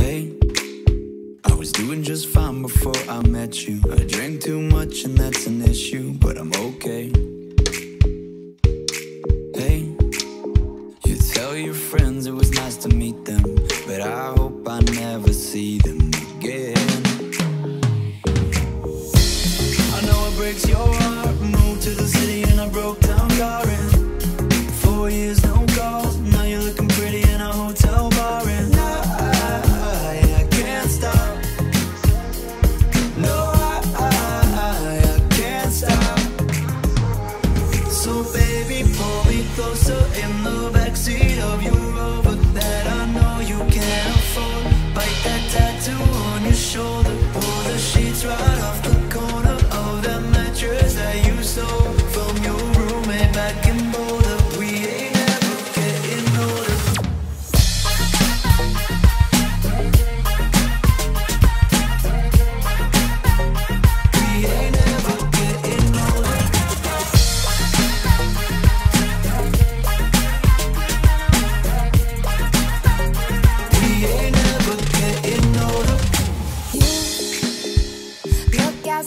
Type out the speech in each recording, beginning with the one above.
Hey, I was doing just fine before I met you. I drank too much and that's an issue, but I'm okay. Hey, you tell your friends it was nice to meet them, but I hope I never see them again. I know it breaks your baby, pull me closer in the backseat of your Rover that I know you can't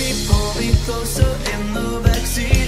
before we closer in the backseat.